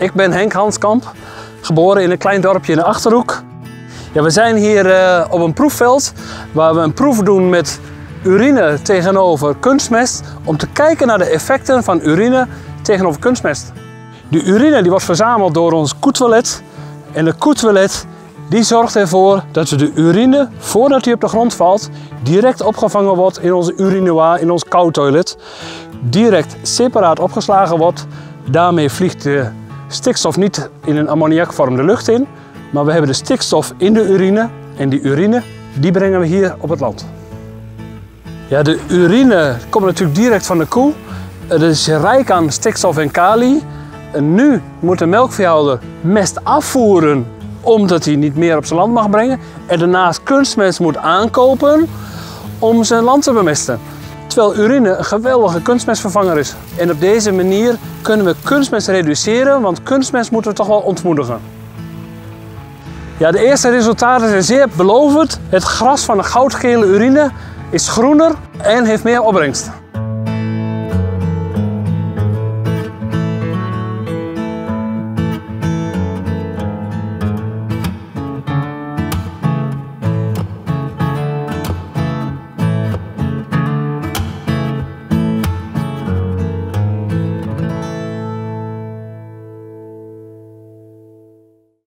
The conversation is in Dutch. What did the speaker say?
Ik ben Henk Hanskamp, geboren in een klein dorpje in de Achterhoek. Ja, we zijn hier eh, op een proefveld waar we een proef doen met urine tegenover kunstmest om te kijken naar de effecten van urine tegenover kunstmest. De urine die wordt verzameld door ons koetoilet en de koetoilet die zorgt ervoor dat de urine, voordat die op de grond valt, direct opgevangen wordt in onze urinoir, in ons koudtoilet. Direct separaat opgeslagen wordt. Daarmee vliegt de stikstof niet in een ammoniakvorm de lucht in, maar we hebben de stikstof in de urine en die urine die brengen we hier op het land. Ja, de urine komt natuurlijk direct van de koe. Het is rijk aan stikstof en kali. En nu moet de melkveehouder mest afvoeren omdat hij niet meer op zijn land mag brengen. En daarnaast kunstmest moet aankopen om zijn land te bemesten. Terwijl urine een geweldige kunstmestvervanger is. En op deze manier kunnen we kunstmest reduceren, want kunstmest moeten we toch wel ontmoedigen. Ja, de eerste resultaten zijn zeer belovend. Het gras van de goudgele urine is groener en heeft meer opbrengst.